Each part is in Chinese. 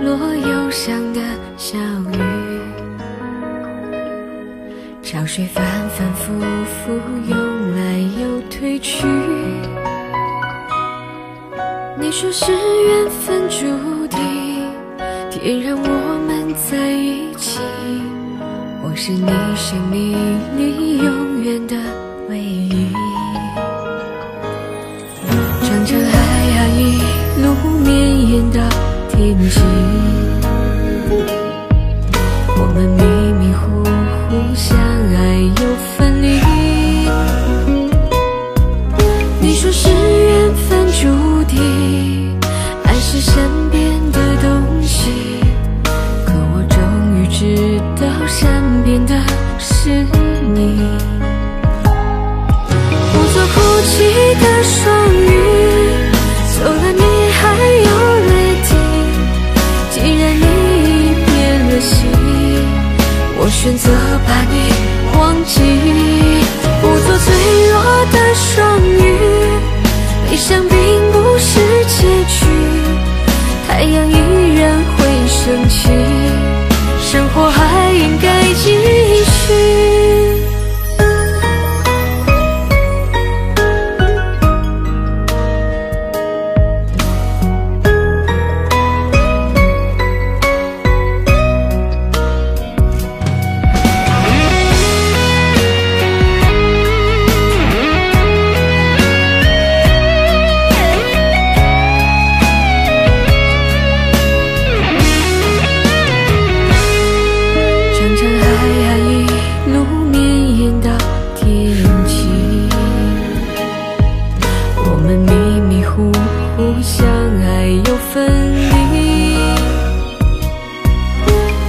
落忧伤的小雨，潮水反反复复涌来又退去。你说是缘分注定，天让我们在一起。我是你生命里永远的唯一。长长海岸一路绵延到天际，我们迷迷糊糊相爱又分离。你说是缘分注定，爱是身边的东西，可我终于知道善变的是你。不做哭泣的双鱼，可把你忘记。不做脆弱的双鱼，悲伤并不是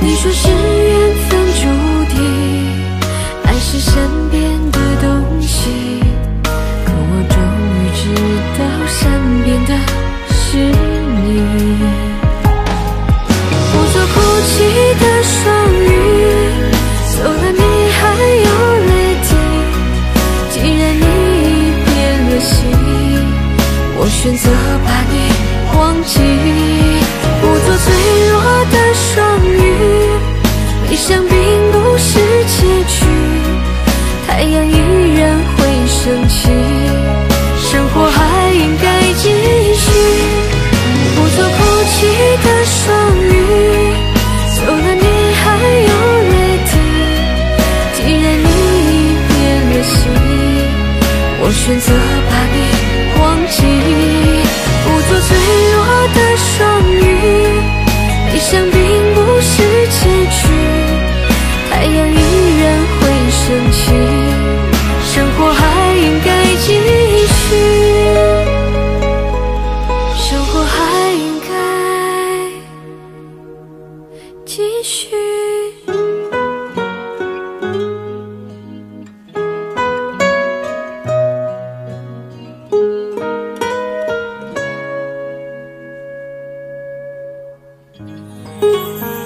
你说是缘分注定，爱是身边的东西，可我终于知道善变的是你。不做哭泣的双鱼，走了你还有泪滴。既然你已变了心，我选择把你忘记。做哭泣的双鱼，走了你还有泪滴。既然你已变了心，我选择嗯。